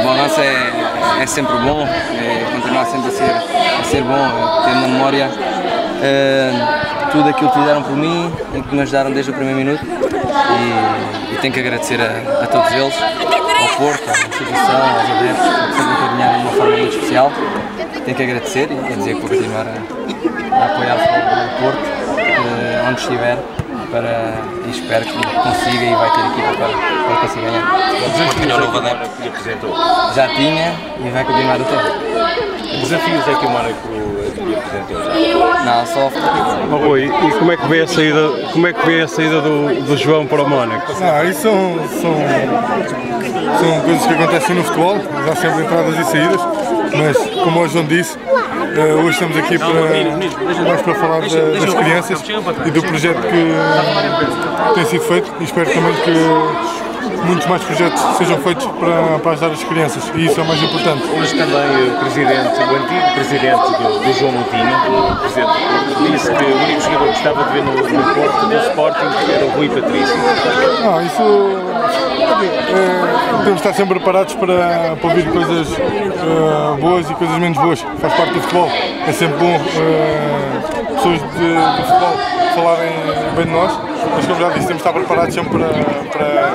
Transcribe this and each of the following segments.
O balanço é, é sempre bom, é continuar sempre a ser, a ser bom, é ter na memória é, tudo aquilo que fizeram por mim e que me ajudaram desde o primeiro minuto e, e tenho que agradecer a, a todos eles, ao Porto, à instituição, aos adeptos, que sempre me alinharam de uma forma muito especial. Tenho que agradecer e dizer que vou continuar a, a apoiar o Porto, eh, onde estiver para, e espero que consiga e vai ter equipa para, para conseguir ganhar. Tinha o novo adepto que lhe apresentou. Já tinha e vai continuar a ter. Que desafios é que o Mónaco lhe apresentou? Não, só Oh, Rui, e como é que vê a saída, como é que vê a saída do, do João para o Mónaco? Ah, isso são, são, são coisas que acontecem no futebol, há sempre entradas e saídas, mas como o João disse, eh, hoje estamos aqui para, mais para falar da- das crianças e do projeto que tem sido feito e espero também que muitos mais projetos sejam feitos para, para ajudar as crianças e isso é o mais importante. Hoje também o presidente, o antigo presidente do, do João Moutinho, o presidente do Porto, disse que o único jogador que gostava de ver no, no Porto do Sporting era o Rui Patrício. Ah, isso é, temos de estar sempre preparados para, para ouvir coisas eh, boas e coisas menos boas. Faz parte do futebol. É sempre bom eh, pessoas de futebol falarem bem de nós, mas como já disse, temos de estar preparados sempre para, para,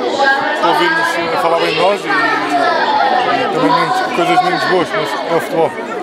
para ouvirmos falar bem de nós e, e também menos, coisas menos boas, mas é o futebol.